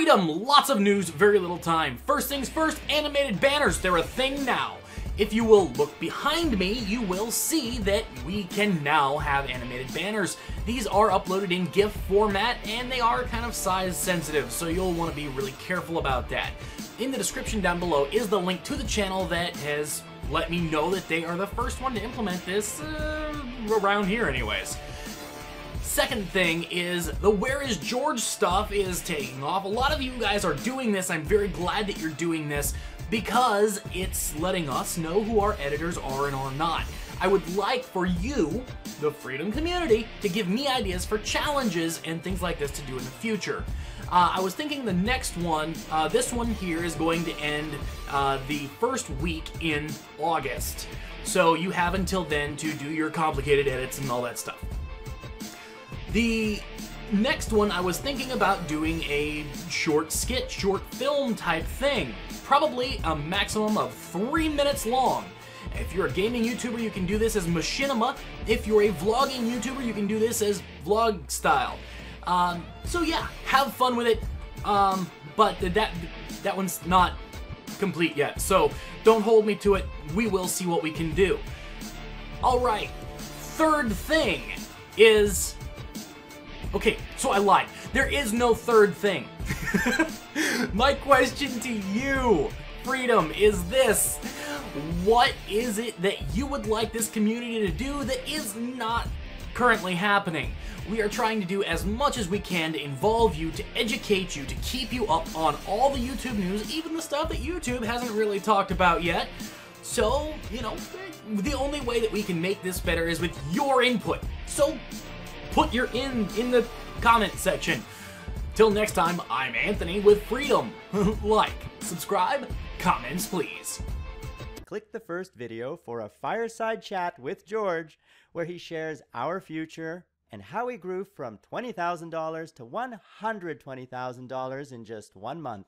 Freedom! Lots of news, very little time. First things first, animated banners, they're a thing now. If you will look behind me, you will see that we can now have animated banners. These are uploaded in GIF format and they are kind of size sensitive, so you'll want to be really careful about that. In the description down below is the link to the channel that has let me know that they are the first one to implement this uh, around here anyways. Second thing is the Where is George stuff is taking off. A lot of you guys are doing this. I'm very glad that you're doing this because it's letting us know who our editors are and are not. I would like for you, the Freedom community, to give me ideas for challenges and things like this to do in the future. Uh, I was thinking the next one, uh, this one here is going to end uh, the first week in August. So you have until then to do your complicated edits and all that stuff. The next one, I was thinking about doing a short skit, short film type thing. Probably a maximum of three minutes long. If you're a gaming YouTuber, you can do this as machinima. If you're a vlogging YouTuber, you can do this as vlog style. Um, so yeah, have fun with it. Um, but that that one's not complete yet. So don't hold me to it. We will see what we can do. All right. Third thing is Okay, so I lied. There is no third thing. My question to you, Freedom, is this. What is it that you would like this community to do that is not currently happening? We are trying to do as much as we can to involve you, to educate you, to keep you up on all the YouTube news, even the stuff that YouTube hasn't really talked about yet. So, you know, the only way that we can make this better is with your input. So put your in in the comment section. Till next time, I'm Anthony with Freedom. like, subscribe, comments please. Click the first video for a fireside chat with George where he shares our future and how he grew from $20,000 to $120,000 in just one month.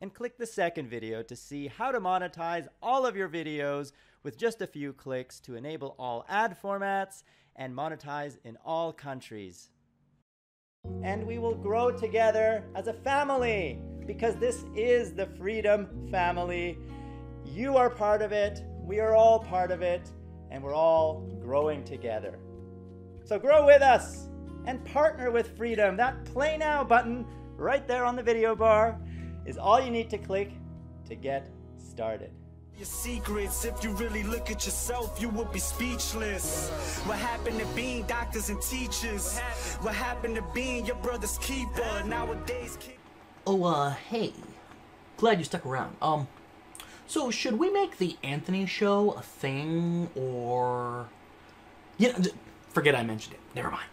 And click the second video to see how to monetize all of your videos with just a few clicks to enable all ad formats and monetize in all countries. And we will grow together as a family because this is the Freedom Family. You are part of it, we are all part of it, and we're all growing together. So grow with us and partner with Freedom. That Play Now button right there on the video bar is all you need to click to get started your secrets. If you really look at yourself you would be speechless. What happened to being doctors and teachers? What happened to being your brother's keeper? Nowadays oh uh hey. Glad you stuck around. Um so should we make the anthony show a thing or yeah forget i mentioned it. Never mind